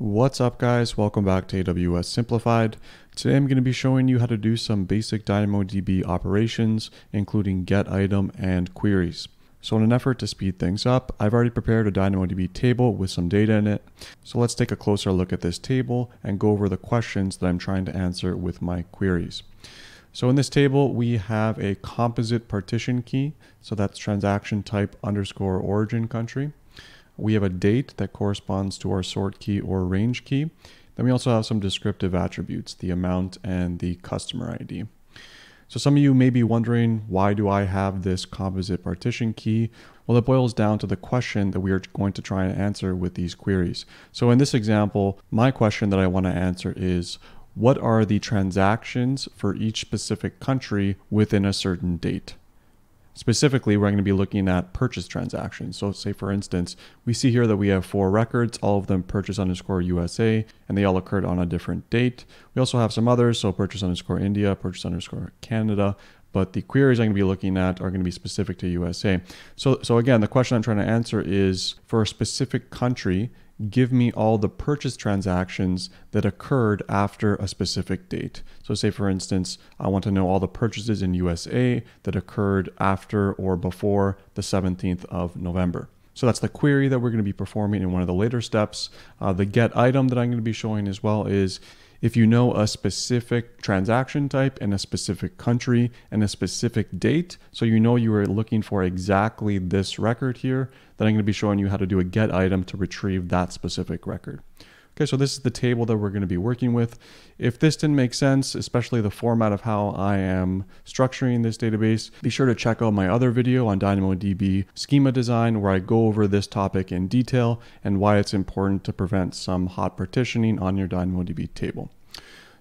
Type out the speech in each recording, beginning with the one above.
What's up guys, welcome back to AWS Simplified. Today I'm going to be showing you how to do some basic DynamoDB operations, including get item and queries. So in an effort to speed things up, I've already prepared a DynamoDB table with some data in it. So let's take a closer look at this table and go over the questions that I'm trying to answer with my queries. So in this table, we have a composite partition key. So that's transaction type underscore origin country. We have a date that corresponds to our sort key or range key. Then we also have some descriptive attributes, the amount and the customer ID. So some of you may be wondering, why do I have this composite partition key? Well, it boils down to the question that we are going to try and answer with these queries. So in this example, my question that I want to answer is, what are the transactions for each specific country within a certain date? Specifically, we're going to be looking at purchase transactions. So say for instance, we see here that we have four records, all of them purchase underscore USA, and they all occurred on a different date. We also have some others, so purchase underscore India, purchase underscore Canada, but the queries I'm going to be looking at are going to be specific to USA. So, so again, the question I'm trying to answer is for a specific country, give me all the purchase transactions that occurred after a specific date. So say for instance, I want to know all the purchases in USA that occurred after or before the 17th of November. So that's the query that we're going to be performing in one of the later steps. Uh, the get item that I'm going to be showing as well is if you know a specific transaction type and a specific country and a specific date, so you know you are looking for exactly this record here, then I'm going to be showing you how to do a get item to retrieve that specific record. Okay, so this is the table that we're going to be working with. If this didn't make sense, especially the format of how I am structuring this database, be sure to check out my other video on DynamoDB schema design where I go over this topic in detail and why it's important to prevent some hot partitioning on your DynamoDB table.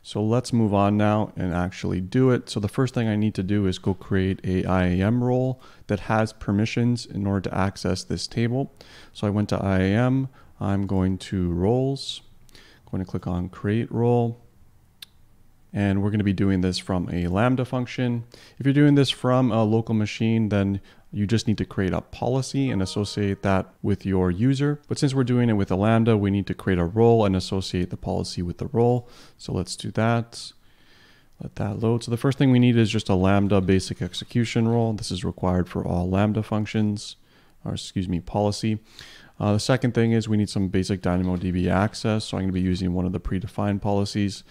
So let's move on now and actually do it. So the first thing I need to do is go create a IAM role that has permissions in order to access this table. So I went to IAM, I'm going to roles, going to click on create role. And we're going to be doing this from a Lambda function. If you're doing this from a local machine, then you just need to create a policy and associate that with your user. But since we're doing it with a Lambda, we need to create a role and associate the policy with the role. So let's do that. Let that load. So the first thing we need is just a Lambda basic execution role. This is required for all Lambda functions, or excuse me, policy. Uh, the second thing is we need some basic DynamoDB access. So I'm going to be using one of the predefined policies.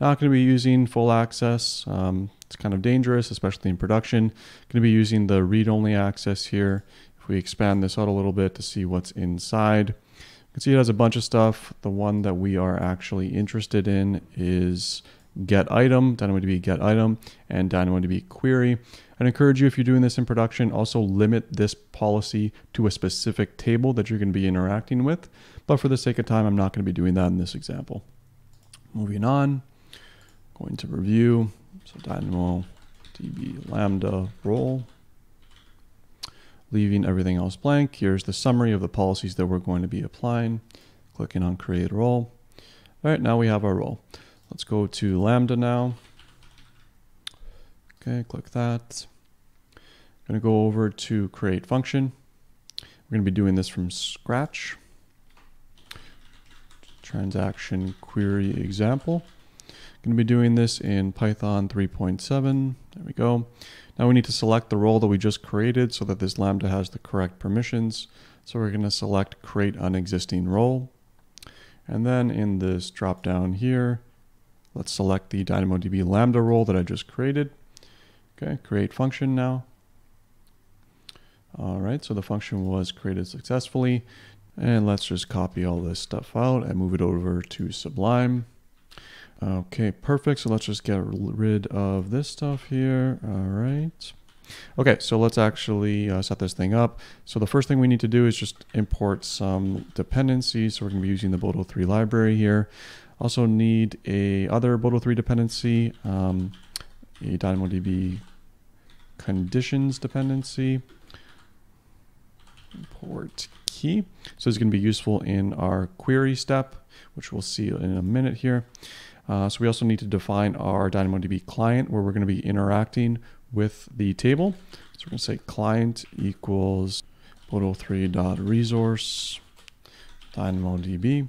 Not going to be using full access. Um, it's kind of dangerous, especially in production. Going to be using the read-only access here. If we expand this out a little bit to see what's inside, you can see it has a bunch of stuff. The one that we are actually interested in is get item, DynamoDB get item, and DynamoDB query. I'd encourage you, if you're doing this in production, also limit this policy to a specific table that you're going to be interacting with. But for the sake of time, I'm not going to be doing that in this example. Moving on, going to review. So DynamoDB Lambda role. Leaving everything else blank. Here's the summary of the policies that we're going to be applying. Clicking on create role. All right, now we have our role. Let's go to Lambda now. Okay, click that. I'm going to go over to create function. We're going to be doing this from scratch. Transaction query example. Going to be doing this in Python 3.7. There we go. Now we need to select the role that we just created so that this Lambda has the correct permissions. So we're going to select create an existing role. And then in this drop down here, Let's select the DynamoDB Lambda role that I just created. Okay, create function now. All right, so the function was created successfully. And let's just copy all this stuff out and move it over to Sublime. Okay, perfect. So let's just get rid of this stuff here. All right. Okay, so let's actually uh, set this thing up. So the first thing we need to do is just import some dependencies. So we're going to be using the Boto3 library here. Also need a other Boto3 dependency, um, a DynamoDB conditions dependency, import key. So it's going to be useful in our query step, which we'll see in a minute here. Uh, so we also need to define our DynamoDB client where we're going to be interacting with the table. So we're going to say client equals boto3.resource DynamoDB.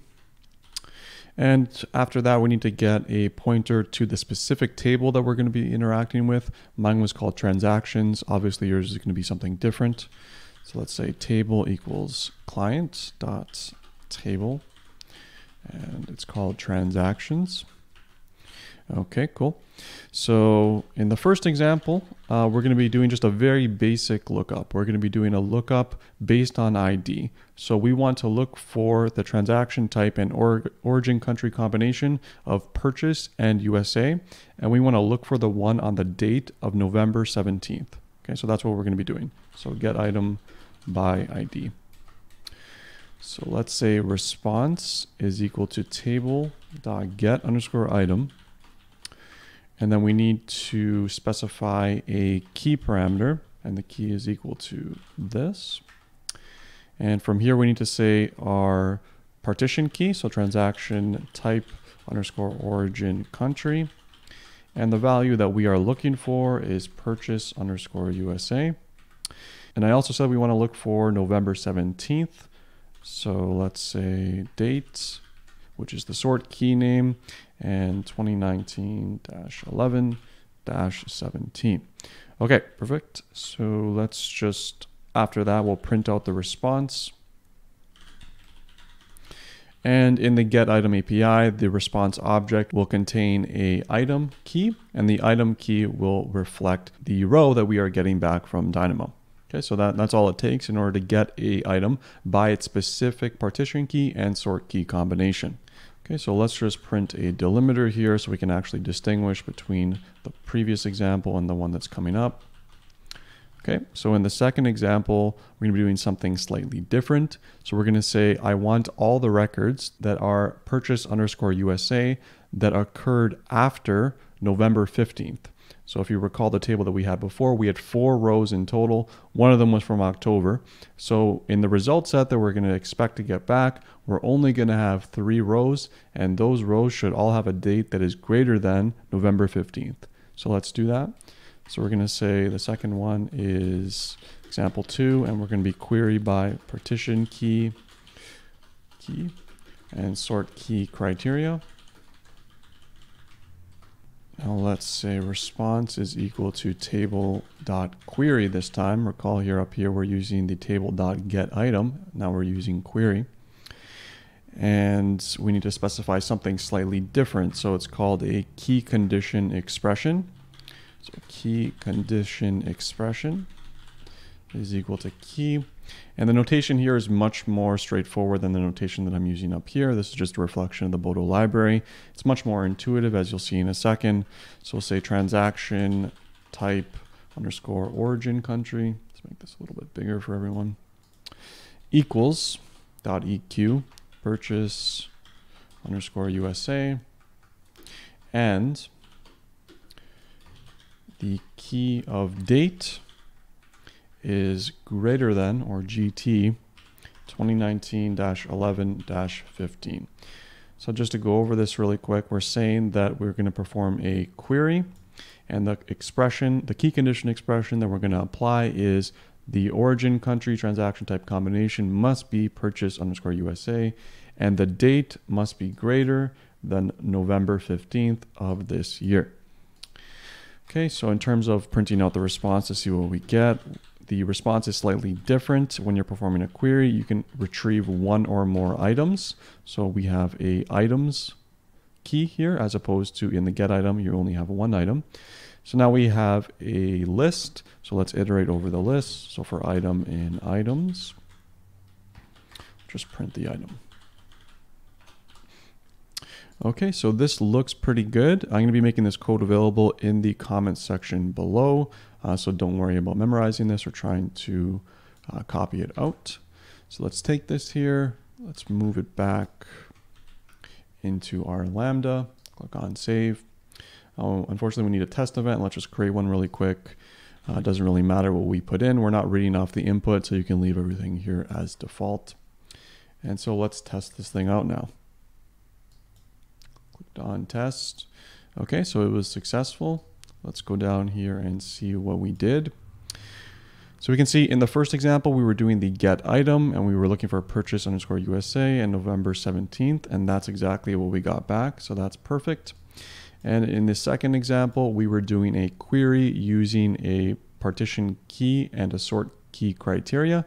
And after that, we need to get a pointer to the specific table that we're going to be interacting with. Mine was called transactions. Obviously, yours is going to be something different. So let's say table equals client dot table, and it's called transactions. Okay, cool. So in the first example, uh, we're going to be doing just a very basic lookup. We're going to be doing a lookup based on ID. So we want to look for the transaction type and or origin country combination of purchase and USA. And we want to look for the one on the date of November 17th. Okay, so that's what we're going to be doing. So get item by ID. So let's say response is equal to table dot get underscore item and then we need to specify a key parameter, and the key is equal to this. And from here, we need to say our partition key, so transaction type underscore origin country. And the value that we are looking for is purchase underscore USA. And I also said we want to look for November 17th. So let's say date, which is the sort key name and 2019-11-17. Okay, perfect. So let's just, after that, we'll print out the response. And in the get item API, the response object will contain a item key, and the item key will reflect the row that we are getting back from Dynamo. Okay, so that, that's all it takes in order to get a item by its specific partition key and sort key combination. Okay, so let's just print a delimiter here so we can actually distinguish between the previous example and the one that's coming up. Okay, so in the second example, we're gonna be doing something slightly different. So we're gonna say, I want all the records that are purchase underscore USA that occurred after November 15th. So if you recall the table that we had before, we had four rows in total. One of them was from October. So in the result set that we're going to expect to get back, we're only going to have three rows, and those rows should all have a date that is greater than November 15th. So let's do that. So we're going to say the second one is example two, and we're going to be query by partition key, key, and sort key criteria. Now let's say response is equal to table dot query this time. Recall here up here we're using the table dot get item. Now we're using query. And we need to specify something slightly different. So it's called a key condition expression. So key condition expression is equal to key. And the notation here is much more straightforward than the notation that I'm using up here. This is just a reflection of the Boto library. It's much more intuitive as you'll see in a second. So we'll say transaction type underscore origin country. Let's make this a little bit bigger for everyone. Equals dot EQ purchase underscore USA and the key of date is greater than, or GT, 2019-11-15. So just to go over this really quick, we're saying that we're going to perform a query and the expression, the key condition expression that we're going to apply is the origin country transaction type combination must be purchase underscore USA and the date must be greater than November 15th of this year. Okay, so in terms of printing out the response to see what we get, the response is slightly different. When you're performing a query, you can retrieve one or more items. So we have a items key here as opposed to in the get item, you only have one item. So now we have a list. So let's iterate over the list. So for item in items, just print the item. Okay, so this looks pretty good. I'm going to be making this code available in the comments section below. Uh, so don't worry about memorizing this or trying to uh, copy it out. So let's take this here. Let's move it back into our Lambda. Click on save. Oh, unfortunately, we need a test event. Let's just create one really quick. Uh, doesn't really matter what we put in. We're not reading off the input, so you can leave everything here as default. And so let's test this thing out now Clicked on test. Okay, so it was successful. Let's go down here and see what we did. So we can see in the first example, we were doing the get item and we were looking for purchase underscore USA and November 17th. And that's exactly what we got back. So that's perfect. And in the second example, we were doing a query using a partition key and a sort key criteria.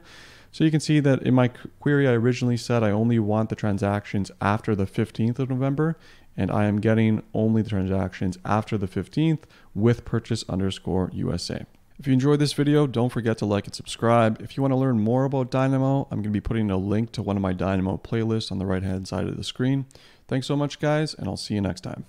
So you can see that in my query, I originally said I only want the transactions after the 15th of November, and I am getting only the transactions after the 15th with purchase underscore USA. If you enjoyed this video, don't forget to like and subscribe. If you want to learn more about Dynamo, I'm going to be putting a link to one of my Dynamo playlists on the right hand side of the screen. Thanks so much, guys, and I'll see you next time.